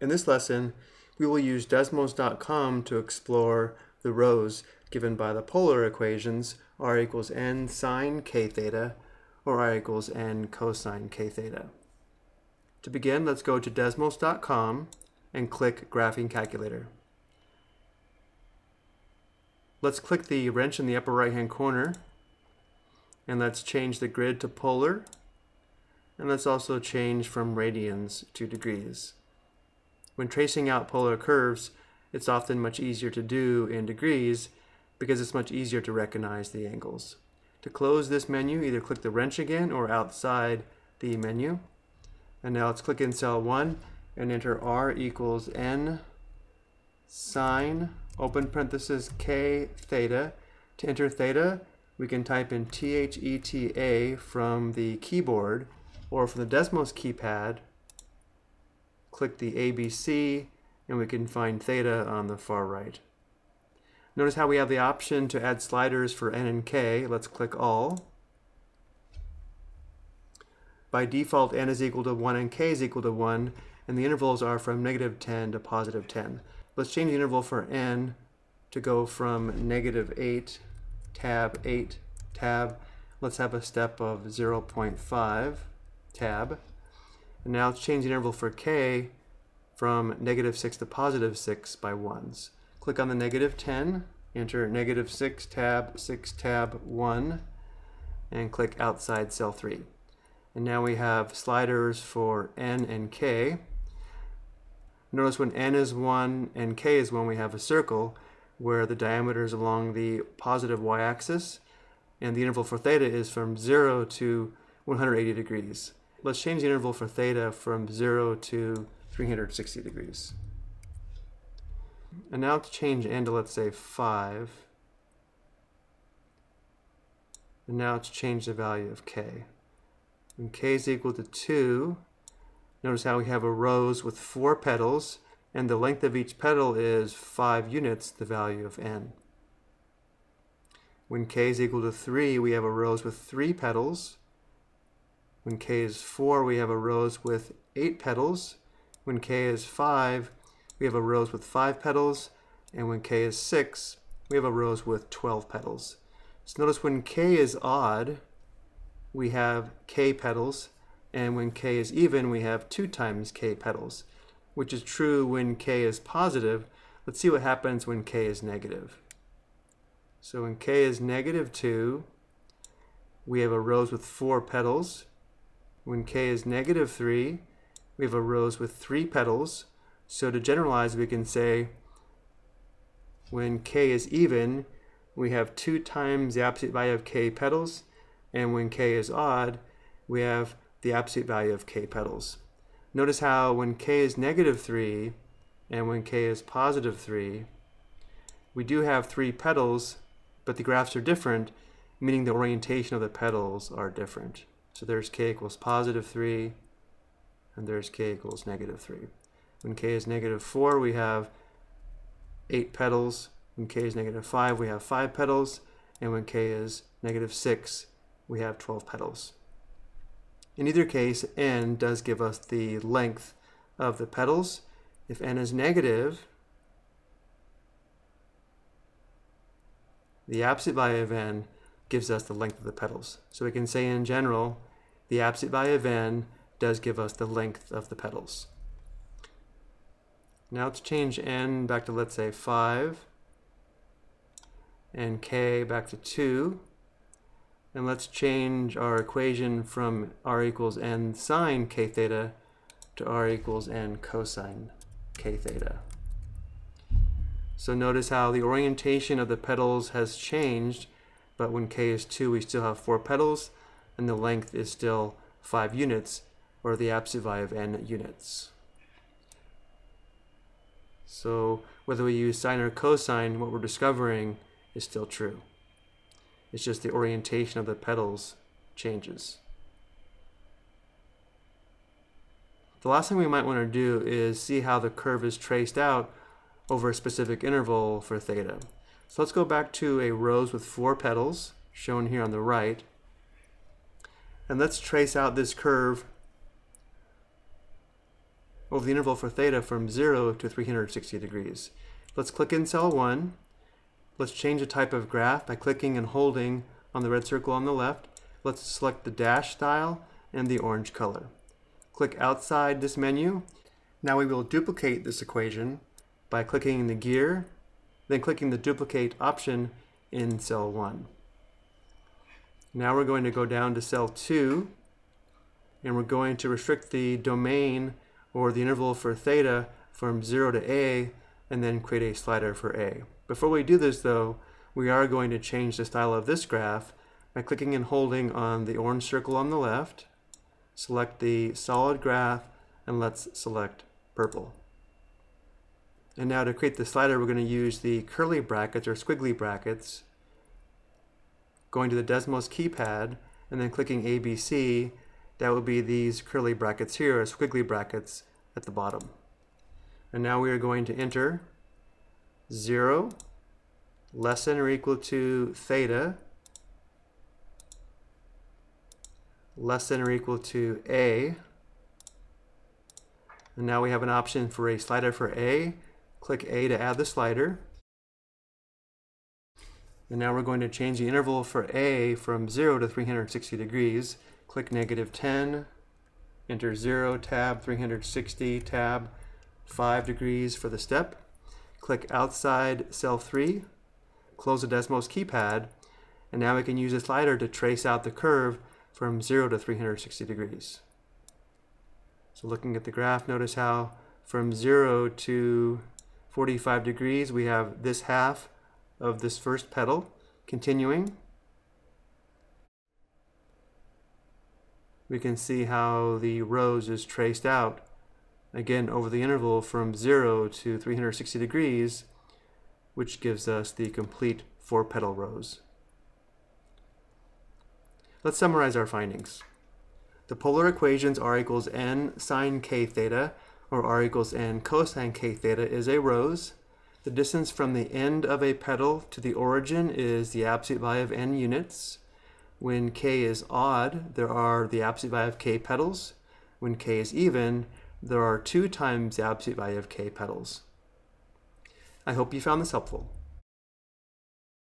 In this lesson, we will use Desmos.com to explore the rose given by the polar equations r equals n sine k theta or r equals n cosine k theta. To begin, let's go to Desmos.com and click Graphing Calculator. Let's click the wrench in the upper right hand corner and let's change the grid to polar and let's also change from radians to degrees. When tracing out polar curves, it's often much easier to do in degrees because it's much easier to recognize the angles. To close this menu, either click the wrench again or outside the menu. And now let's click in cell 1 and enter r equals n sine, open parenthesis, k theta. To enter theta, we can type in T-H-E-T-A from the keyboard or from the Desmos keypad, click the ABC, and we can find theta on the far right. Notice how we have the option to add sliders for n and k. Let's click all. By default, n is equal to 1 and k is equal to 1, and the intervals are from negative 10 to positive 10. Let's change the interval for n to go from negative 8, tab, 8, tab. Let's have a step of 0.5, tab. And now let's change the interval for k from negative 6 to positive 6 by 1s. Click on the negative 10, enter negative 6 tab 6 tab 1, and click outside cell 3. And now we have sliders for n and k. Notice when n is 1 and k is 1, we have a circle where the diameter is along the positive y-axis, and the interval for theta is from 0 to 180 degrees. Let's change the interval for theta from 0 to 360 degrees. And now to change n to let's say 5. And now to change the value of k. When k is equal to 2, notice how we have a rose with four petals, and the length of each petal is 5 units, the value of n. When k is equal to 3, we have a rose with three petals, when k is 4, we have a rose with 8 petals. When k is 5, we have a rose with 5 petals. And when k is 6, we have a rose with 12 petals. So notice when k is odd, we have k petals. And when k is even, we have 2 times k petals, which is true when k is positive. Let's see what happens when k is negative. So when k is negative 2, we have a rose with 4 petals. When k is negative 3, we have a rose with three petals. So to generalize, we can say when k is even, we have 2 times the absolute value of k petals. And when k is odd, we have the absolute value of k petals. Notice how when k is negative 3 and when k is positive 3, we do have three petals, but the graphs are different, meaning the orientation of the petals are different. So there's k equals positive 3, and there's k equals negative 3. When k is negative 4, we have 8 petals. When k is negative 5, we have 5 petals. And when k is negative 6, we have 12 petals. In either case, n does give us the length of the petals. If n is negative, the absolute value of n gives us the length of the petals. So we can say in general, the absolute value of n does give us the length of the petals. Now let's change n back to let's say 5 and k back to 2 and let's change our equation from r equals n sine k theta to r equals n cosine k theta. So notice how the orientation of the petals has changed but when k is 2 we still have 4 petals and the length is still 5 units or the absolute value of n units. So whether we use sine or cosine, what we're discovering is still true. It's just the orientation of the petals changes. The last thing we might want to do is see how the curve is traced out over a specific interval for theta. So let's go back to a rose with four petals, shown here on the right. And let's trace out this curve over the interval for theta from 0 to 360 degrees. Let's click in cell 1. Let's change the type of graph by clicking and holding on the red circle on the left. Let's select the dash style and the orange color. Click outside this menu. Now we will duplicate this equation by clicking the gear, then clicking the duplicate option in cell 1. Now we're going to go down to cell 2 and we're going to restrict the domain or the interval for theta from 0 to a and then create a slider for a. Before we do this though, we are going to change the style of this graph by clicking and holding on the orange circle on the left, select the solid graph, and let's select purple. And now to create the slider, we're going to use the curly brackets or squiggly brackets, going to the Desmos keypad, and then clicking ABC that would be these curly brackets here, or squiggly brackets at the bottom. And now we are going to enter 0 less than or equal to theta less than or equal to a. And now we have an option for a slider for a. Click A to add the slider. And now we're going to change the interval for a from 0 to 360 degrees click negative 10, enter 0, tab 360, tab 5 degrees for the step. Click outside cell 3, close the Desmos keypad, and now we can use a slider to trace out the curve from 0 to 360 degrees. So looking at the graph, notice how from 0 to 45 degrees we have this half of this first petal continuing we can see how the rose is traced out again over the interval from 0 to 360 degrees which gives us the complete four petal rose. Let's summarize our findings. The polar equations r equals n sine k theta or r equals n cosine k theta is a rose. The distance from the end of a petal to the origin is the absolute value of n units. When k is odd, there are the absolute value of k petals. When k is even, there are 2 times the absolute value of k petals. I hope you found this helpful.